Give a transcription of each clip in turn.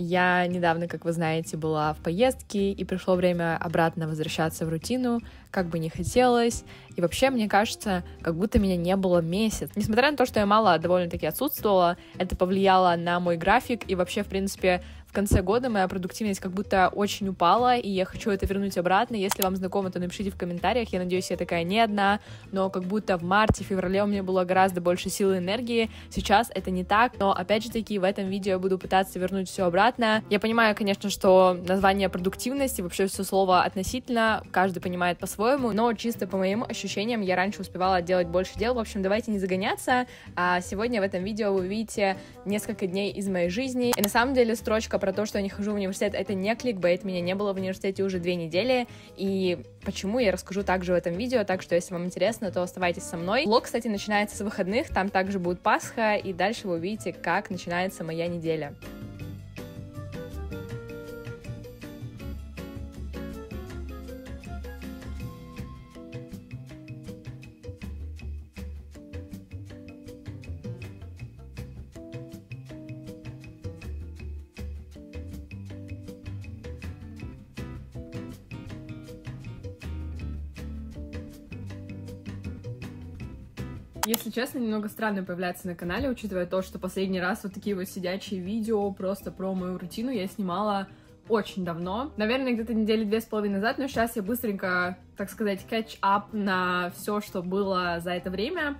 Я недавно, как вы знаете, была в поездке, и пришло время обратно возвращаться в рутину, как бы не хотелось. И вообще, мне кажется, как будто меня не было месяц. Несмотря на то, что я мало довольно-таки отсутствовала, это повлияло на мой график и вообще, в принципе, в конце года моя продуктивность как будто очень упала, и я хочу это вернуть обратно. Если вам знакомо, то напишите в комментариях. Я надеюсь, я такая не одна, но как будто в марте, феврале у меня было гораздо больше силы и энергии. Сейчас это не так, но опять же таки в этом видео я буду пытаться вернуть все обратно. Я понимаю, конечно, что название продуктивности, вообще все слово относительно, каждый понимает по-своему, но чисто по моим ощущениям я раньше успевала делать больше дел. В общем, давайте не загоняться. А сегодня в этом видео вы увидите несколько дней из моей жизни. И на самом деле строчка про то, что я не хожу в университет, это не кликбейт, меня не было в университете уже две недели, и почему я расскажу также в этом видео, так что если вам интересно, то оставайтесь со мной. Влог, кстати, начинается с выходных, там также будет Пасха, и дальше вы увидите, как начинается моя неделя. Если честно, немного странно появляться на канале, учитывая то, что последний раз вот такие вот сидячие видео просто про мою рутину я снимала очень давно. Наверное, где-то недели две с половиной назад, но сейчас я быстренько, так сказать, catch-up на все, что было за это время.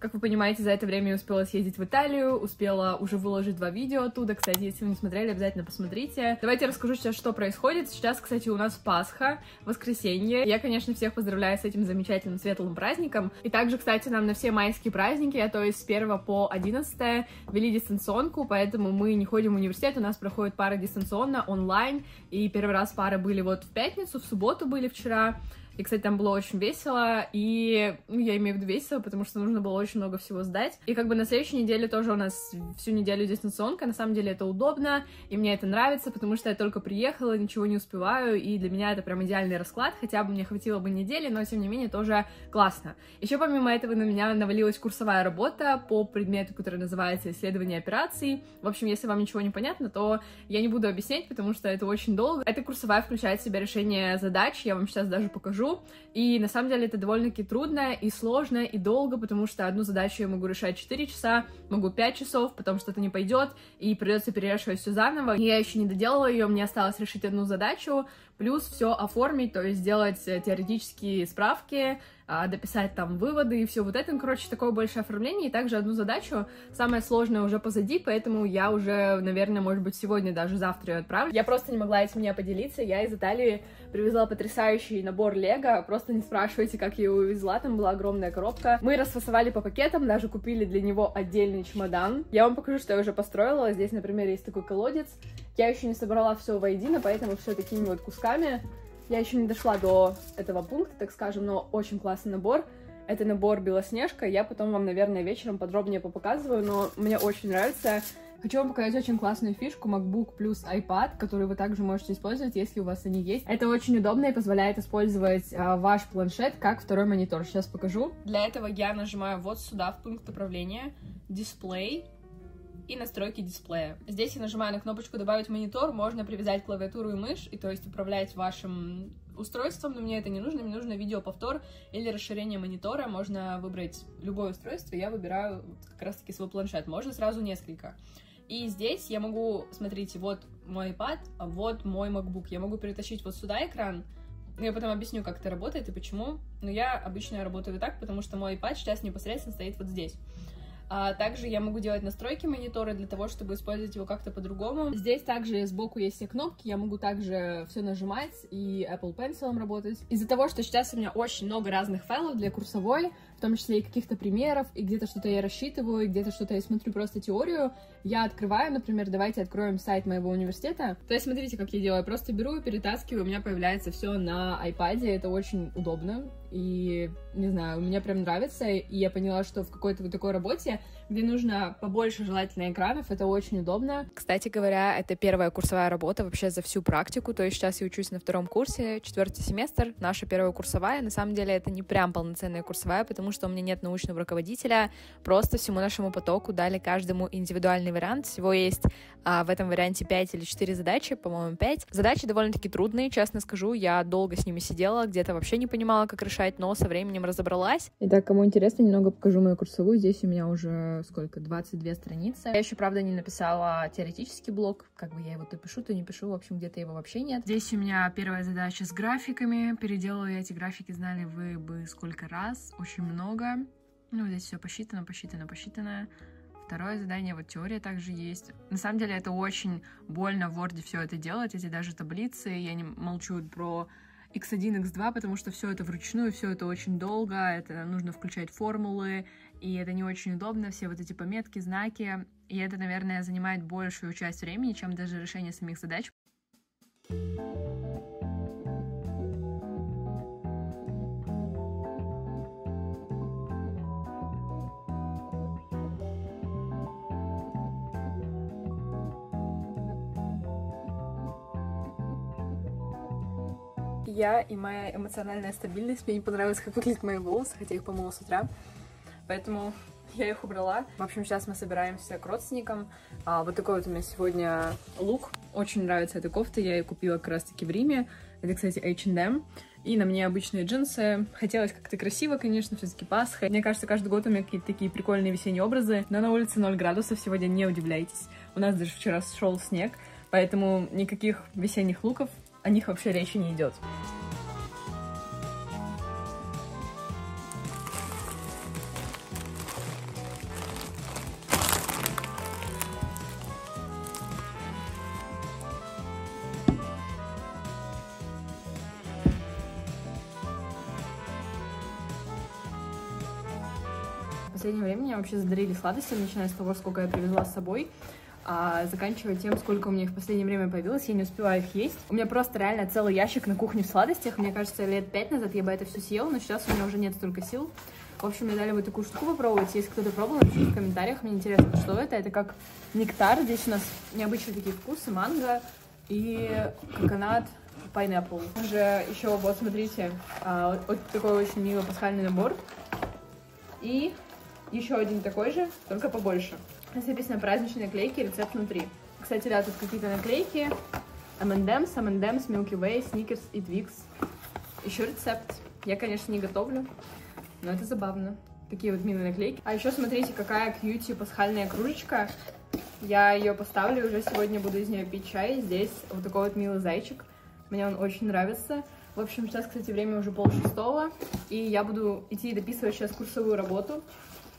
Как вы понимаете, за это время я успела съездить в Италию, успела уже выложить два видео оттуда. Кстати, если вы не смотрели, обязательно посмотрите. Давайте расскажу сейчас, что происходит. Сейчас, кстати, у нас Пасха, воскресенье. Я, конечно, всех поздравляю с этим замечательным светлым праздником. И также, кстати, нам на все майские праздники, а то есть с 1 по 11 ввели дистанционку, поэтому мы не ходим в университет, у нас проходит пара дистанционно, онлайн. И первый раз пары были вот в пятницу, в субботу были вчера. И, кстати, там было очень весело, и ну, я имею в виду весело, потому что нужно было очень много всего сдать. И как бы на следующей неделе тоже у нас всю неделю дистанционка, на самом деле это удобно, и мне это нравится, потому что я только приехала, ничего не успеваю, и для меня это прям идеальный расклад, хотя бы мне хватило бы недели, но тем не менее тоже классно. Еще помимо этого на меня навалилась курсовая работа по предмету, который называется исследование операций. В общем, если вам ничего не понятно, то я не буду объяснять, потому что это очень долго. Эта курсовая включает в себя решение задач, я вам сейчас даже покажу, и на самом деле это довольно-таки трудно и сложно и долго, потому что одну задачу я могу решать 4 часа, могу 5 часов, потом что-то не пойдет, и придется перерешивать все заново. И я еще не доделала ее, мне осталось решить одну задачу, плюс все оформить, то есть сделать э, теоретические справки, а, дописать там выводы и все вот это, ну, короче, такое большое оформление, и также одну задачу, самое сложное уже позади, поэтому я уже, наверное, может быть, сегодня, даже завтра ее отправлю. Я просто не могла этим не поделиться, я из Италии привезла потрясающий набор Лего, просто не спрашивайте, как я его увезла, там была огромная коробка. Мы расфасовали по пакетам, даже купили для него отдельный чемодан. Я вам покажу, что я уже построила, здесь, например, есть такой колодец, я еще не собрала все воедино, поэтому все такими вот кусками я еще не дошла до этого пункта, так скажем, но очень классный набор. Это набор Белоснежка, я потом вам, наверное, вечером подробнее попоказываю, но мне очень нравится. Хочу вам показать очень классную фишку MacBook плюс iPad, которую вы также можете использовать, если у вас они есть. Это очень удобно и позволяет использовать а, ваш планшет как второй монитор. Сейчас покажу. Для этого я нажимаю вот сюда в пункт управления, дисплей, и настройки дисплея. Здесь я нажимаю на кнопочку «Добавить монитор», можно привязать клавиатуру и мышь, и то есть управлять вашим устройством, но мне это не нужно, мне нужно видеоповтор или расширение монитора, можно выбрать любое устройство, я выбираю как раз-таки свой планшет, можно сразу несколько. И здесь я могу, смотрите, вот мой iPad, а вот мой MacBook, я могу перетащить вот сюда экран, я потом объясню, как это работает и почему, но я обычно работаю так, потому что мой iPad сейчас непосредственно стоит вот здесь. А также я могу делать настройки монитора для того, чтобы использовать его как-то по-другому. Здесь также сбоку есть все кнопки, я могу также все нажимать и Apple Pencil работать. Из-за того, что сейчас у меня очень много разных файлов для курсовой, в том числе и каких-то примеров, и где-то что-то я рассчитываю, и где-то что-то я смотрю просто теорию, я открываю, например, давайте откроем сайт моего университета. То есть смотрите, как я делаю, просто беру, перетаскиваю, у меня появляется все на iPad, это очень удобно, и, не знаю, мне прям нравится, и я поняла, что в какой-то вот такой работе, где нужно побольше желательно экранов, это очень удобно. Кстати говоря, это первая курсовая работа вообще за всю практику, то есть сейчас я учусь на втором курсе, четвертый семестр, наша первая курсовая, на самом деле это не прям полноценная курсовая, потому что у меня нет научного руководителя, просто всему нашему потоку дали каждому индивидуальный вариант. Всего есть а, в этом варианте 5 или 4 задачи, по-моему, 5. Задачи довольно-таки трудные, честно скажу, я долго с ними сидела, где-то вообще не понимала, как решать, но со временем разобралась. Итак, кому интересно, немного покажу мою курсовую. Здесь у меня уже сколько, 22 страницы. Я еще, правда, не написала теоретический блок, как бы я его то пишу, то не пишу, в общем, где-то его вообще нет. Здесь у меня первая задача с графиками. Переделаю я эти графики, знали вы бы сколько раз, очень много. Ну, здесь все посчитано, посчитано, посчитано. Второе задание, вот теория также есть. На самом деле это очень больно в Word все это делать, эти даже таблицы. Я не молчу про x1, x2, потому что все это вручную, все это очень долго, это нужно включать формулы, и это не очень удобно, все вот эти пометки, знаки, и это, наверное, занимает большую часть времени, чем даже решение самих задач. я и моя эмоциональная стабильность. Мне не понравилось, как выглядят мои волосы, хотя их помыла с утра. Поэтому я их убрала. В общем, сейчас мы собираемся к родственникам. А, вот такой вот у меня сегодня лук. Очень нравится эта кофта, я ее купила как раз-таки в Риме. Это, кстати, H&M. И на мне обычные джинсы. Хотелось как-то красиво, конечно, все-таки Пасха. Мне кажется, каждый год у меня какие-то такие прикольные весенние образы. Но на улице 0 градусов сегодня, не удивляйтесь. У нас даже вчера шел снег, поэтому никаких весенних луков о них вообще речи не идет. В последнее время меня вообще задарили сладостями, начиная с того, сколько я привезла с собой а заканчивая тем, сколько у меня их в последнее время появилось, я не успеваю их есть. У меня просто реально целый ящик на кухне в сладостях. Мне кажется, лет пять назад я бы это все съела, но сейчас у меня уже нет столько сил. В общем, мне дали вот такую штуку попробовать. Если кто-то пробовал, напишите в комментариях. Мне интересно, что это. Это как нектар. Здесь у нас необычные такие вкусы. Манго и коконат, пайнапл. Также еще, вот, смотрите, а, вот такой очень милый пасхальный набор. И еще один такой же, только побольше. Здесь написано праздничные наклейки, рецепт внутри. Кстати, да, тут какие-то наклейки. M&M's, M&M's, Milky Way, Snickers и Twix. Еще рецепт. Я, конечно, не готовлю, но это забавно. Такие вот милые наклейки. А еще смотрите, какая кьюти пасхальная кружечка. Я ее поставлю, уже сегодня буду из нее пить чай. Здесь вот такой вот милый зайчик. Мне он очень нравится. В общем, сейчас, кстати, время уже пол шестого, и я буду идти дописывать сейчас курсовую работу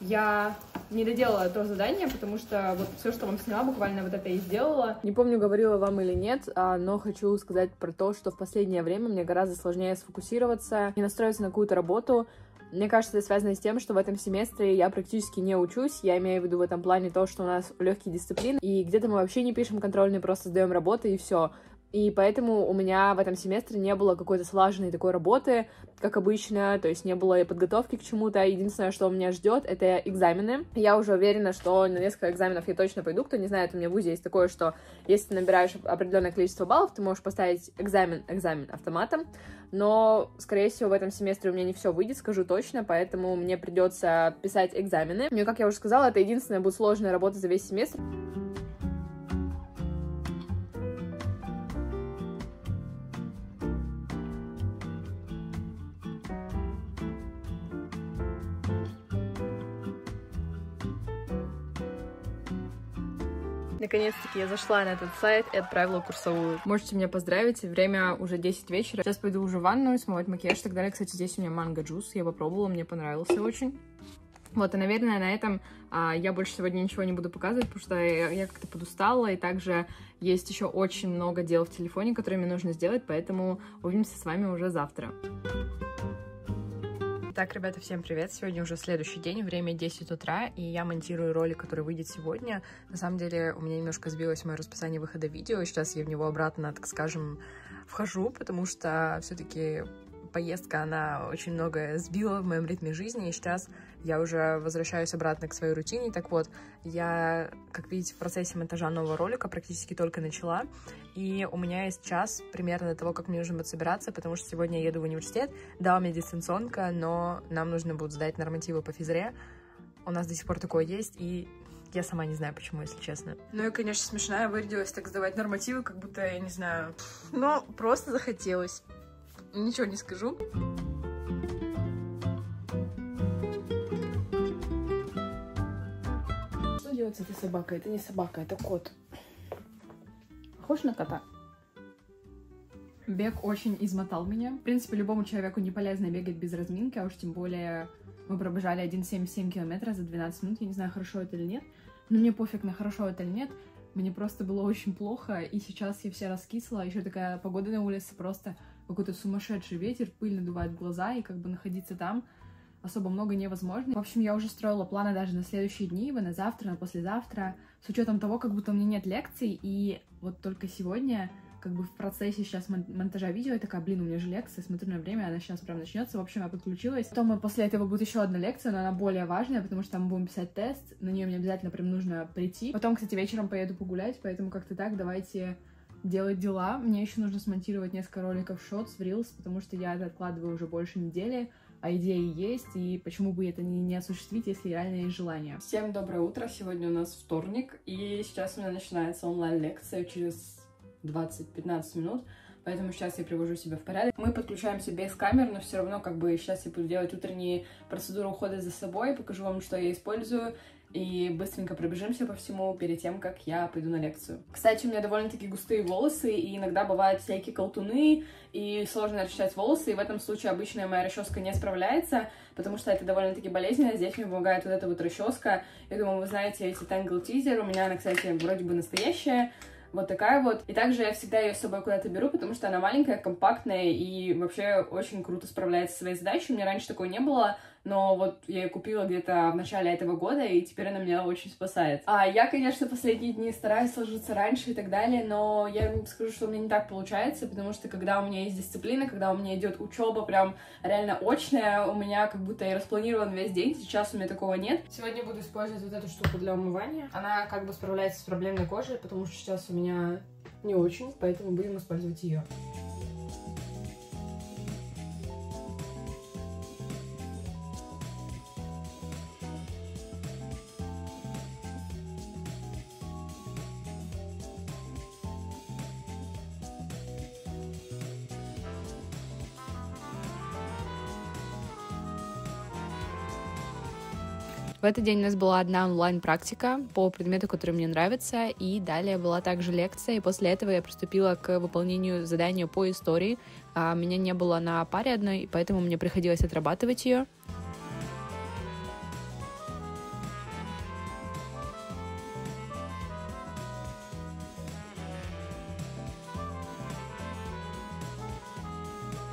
я не доделала то задание, потому что вот все, что вам сняла, буквально вот это и сделала. Не помню, говорила вам или нет, а, но хочу сказать про то, что в последнее время мне гораздо сложнее сфокусироваться и настроиться на какую-то работу. Мне кажется, это связано с тем, что в этом семестре я практически не учусь. Я имею в виду в этом плане то, что у нас легкие дисциплины, и где-то мы вообще не пишем контрольные, просто сдаем работы и все. И поэтому у меня в этом семестре не было какой-то слаженной такой работы, как обычно, то есть не было подготовки к чему-то. Единственное, что меня ждет, это экзамены. Я уже уверена, что на несколько экзаменов я точно пойду. Кто не знает, у меня в ВУЗе есть такое, что если ты набираешь определенное количество баллов, ты можешь поставить экзамен, экзамен автоматом. Но, скорее всего, в этом семестре у меня не все выйдет, скажу точно, поэтому мне придется писать экзамены. Ну и, как я уже сказала, это единственная будет сложная работа за весь семестр. Наконец-таки я зашла на этот сайт и отправила курсовую. Можете меня поздравить, время уже 10 вечера. Сейчас пойду уже в ванную, смывать макияж и так далее. Кстати, здесь у меня манго джус, я попробовала, мне понравился очень. Вот, и, наверное, на этом а, я больше сегодня ничего не буду показывать, потому что я, я как-то подустала, и также есть еще очень много дел в телефоне, которые мне нужно сделать, поэтому увидимся с вами уже завтра. Итак, ребята, всем привет! Сегодня уже следующий день, время 10 утра, и я монтирую ролик, который выйдет сегодня. На самом деле, у меня немножко сбилось мое расписание выхода видео, и сейчас я в него обратно, так скажем, вхожу, потому что все-таки поездка, она очень многое сбила в моем ритме жизни, и сейчас я уже возвращаюсь обратно к своей рутине. Так вот, я, как видите, в процессе монтажа нового ролика практически только начала, и у меня есть час примерно до того, как мне нужно будет собираться, потому что сегодня я еду в университет. Да, у меня дистанционка, но нам нужно будет сдать нормативы по физре. У нас до сих пор такое есть, и я сама не знаю, почему, если честно. Ну, я, конечно, смешная, вырядилась так сдавать нормативы, как будто, я не знаю, но просто захотелось. Ничего не скажу. Делать с этой собакой? Это не собака, это кот. Похож на кота? Бег очень измотал меня. В принципе, любому человеку не полезно бегать без разминки, а уж тем более мы пробежали 1,77 километра за 12 минут. Я не знаю, хорошо это или нет. Но мне пофиг на хорошо это или нет. Мне просто было очень плохо, и сейчас я вся раскисла. Еще такая погода на улице, просто какой-то сумасшедший ветер, пыль надувает глаза, и как бы находиться там особо много невозможно. В общем, я уже строила планы даже на следующие дни, на завтра, на послезавтра, с учетом того, как будто у меня нет лекций, и вот только сегодня как бы в процессе сейчас монтажа видео, я такая, блин, у меня же лекция, смотрю на время, она сейчас прям начнется. В общем, я подключилась. Потом после этого будет еще одна лекция, но она более важная, потому что там будем писать тест, на нее мне обязательно прям нужно прийти. Потом, кстати, вечером поеду погулять, поэтому как-то так, давайте делать дела. Мне еще нужно смонтировать несколько роликов шотс в Reels, потому что я это откладываю уже больше недели, а идеи есть, и почему бы это не, не осуществить, если реально есть желание. Всем доброе утро, сегодня у нас вторник, и сейчас у меня начинается онлайн-лекция через 20-15 минут, поэтому сейчас я привожу себя в порядок. Мы подключаемся без камер, но все равно как бы сейчас я буду делать утренние процедуры ухода за собой, покажу вам, что я использую, и быстренько пробежимся по всему перед тем, как я пойду на лекцию. Кстати, у меня довольно-таки густые волосы, и иногда бывают всякие колтуны, и сложно расчесать волосы, и в этом случае обычная моя расческа не справляется, потому что это довольно-таки болезненно. Здесь мне помогает вот эта вот расческа. Я думаю, вы знаете эти Tangle Teaser, у меня она, кстати, вроде бы настоящая, вот такая вот. И также я всегда ее с собой куда-то беру, потому что она маленькая, компактная и вообще очень круто справляется со своей задачей. У меня раньше такой не было, но вот я ее купила где-то в начале этого года, и теперь она меня очень спасает. А я, конечно, последние дни стараюсь ложиться раньше и так далее, но я скажу, что у меня не так получается, потому что когда у меня есть дисциплина, когда у меня идет учеба прям реально очная, у меня как будто и распланирован весь день, сейчас у меня такого нет. Сегодня буду использовать вот эту штуку для умывания. Она как бы справляется с проблемной кожей, потому что сейчас у меня не очень, поэтому будем использовать ее. В этот день у нас была одна онлайн-практика по предмету, который мне нравится, и далее была также лекция, и после этого я приступила к выполнению задания по истории. А меня не было на паре одной, поэтому мне приходилось отрабатывать ее.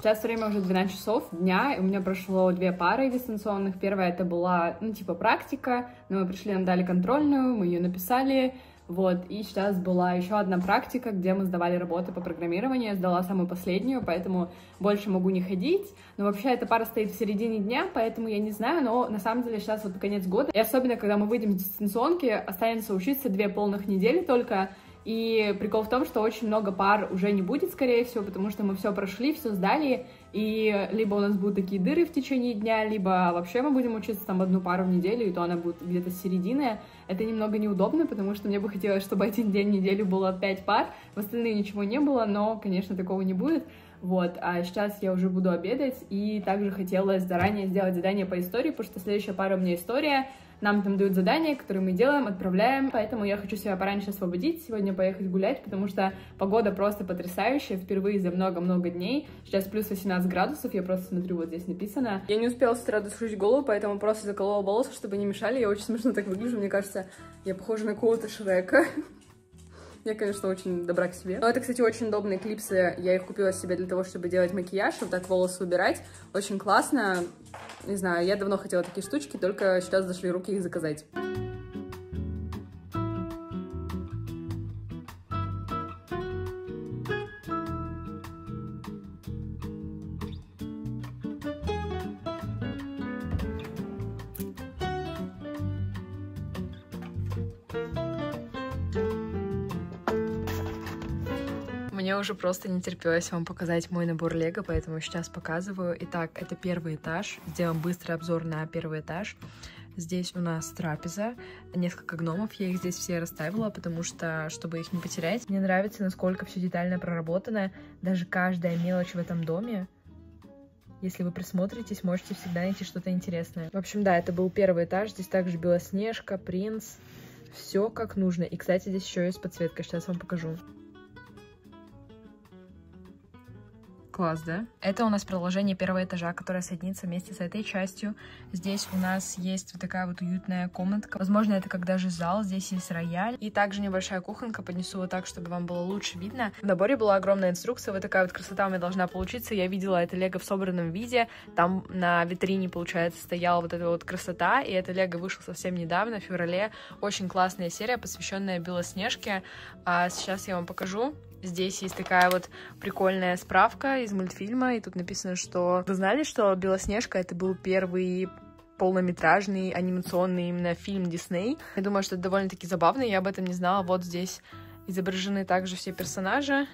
Сейчас время уже 12 часов дня, и у меня прошло две пары дистанционных. Первая это была, ну, типа практика, но мы пришли, нам дали контрольную, мы ее написали, вот, и сейчас была еще одна практика, где мы сдавали работы по программированию, я сдала самую последнюю, поэтому больше могу не ходить. Но вообще эта пара стоит в середине дня, поэтому я не знаю, но на самом деле сейчас вот конец года. И особенно, когда мы выйдем с дистанционки, останется учиться две полных недели только, и прикол в том, что очень много пар уже не будет, скорее всего, потому что мы все прошли, все сдали, и либо у нас будут такие дыры в течение дня, либо вообще мы будем учиться там одну пару в неделю, и то она будет где-то с середины. Это немного неудобно, потому что мне бы хотелось, чтобы один день в неделю было пять пар, в остальные ничего не было, но, конечно, такого не будет. Вот, а сейчас я уже буду обедать, и также хотелось заранее сделать задание по истории, потому что следующая пара у меня история, нам там дают задания, которые мы делаем, отправляем, поэтому я хочу себя пораньше освободить, сегодня поехать гулять, потому что погода просто потрясающая, впервые за много-много дней. Сейчас плюс 18 градусов, я просто смотрю, вот здесь написано. Я не успела с утра досушить голову, поэтому просто заколола волосы, чтобы не мешали, я очень смешно так выгляжу, мне кажется, я похожа на какого-то Шрека. Я, конечно, очень добра к себе. Но это, кстати, очень удобные клипсы. Я их купила себе для того, чтобы делать макияж, вот так волосы убирать. Очень классно. Не знаю, я давно хотела такие штучки, только сейчас дошли руки их заказать. Мне уже просто не терпелось вам показать мой набор Лего, поэтому сейчас показываю. Итак, это первый этаж. Сделаем быстрый обзор на первый этаж. Здесь у нас трапеза, несколько гномов, я их здесь все расставила, потому что, чтобы их не потерять. Мне нравится, насколько все детально проработано, даже каждая мелочь в этом доме. Если вы присмотритесь, можете всегда найти что-то интересное. В общем, да, это был первый этаж. Здесь также Белоснежка, принц. Все как нужно. И, кстати, здесь еще есть подсветка. Сейчас вам покажу. Класс, да? Это у нас продолжение первого этажа, которое соединится вместе с этой частью. Здесь у нас есть вот такая вот уютная комнатка. Возможно, это как даже зал. Здесь есть рояль. И также небольшая кухонка. Поднесу вот так, чтобы вам было лучше видно. В наборе была огромная инструкция. Вот такая вот красота у меня должна получиться. Я видела это лего в собранном виде. Там на витрине, получается, стояла вот эта вот красота. И это лего вышло совсем недавно, в феврале. Очень классная серия, посвященная Белоснежке. А сейчас я вам покажу. Здесь есть такая вот прикольная справка из мультфильма, и тут написано, что вы знали, что Белоснежка это был первый полнометражный анимационный именно фильм Дисней. Я думаю, что это довольно-таки забавно, я об этом не знала. Вот здесь изображены также все персонажи.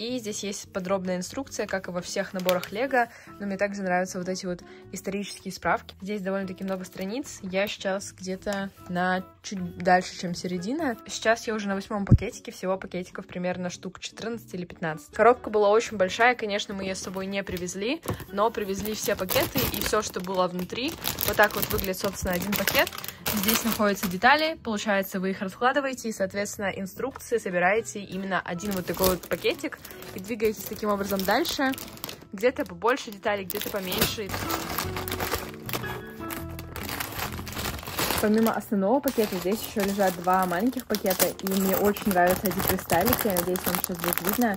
И здесь есть подробная инструкция, как и во всех наборах Лего, но мне также нравятся вот эти вот исторические справки. Здесь довольно-таки много страниц. Я сейчас где-то на чуть дальше, чем середина. Сейчас я уже на восьмом пакетике, всего пакетиков примерно штук 14 или 15. Коробка была очень большая, конечно, мы ее с собой не привезли, но привезли все пакеты и все, что было внутри. Вот так вот выглядит, собственно, один пакет. Здесь находятся детали, получается, вы их раскладываете, и, соответственно, инструкции собираете именно один вот такой вот пакетик и двигаетесь таким образом дальше. Где-то побольше деталей, где-то поменьше. Помимо основного пакета, здесь еще лежат два маленьких пакета, и мне очень нравятся эти кристаллики, надеюсь, вам сейчас будет видно.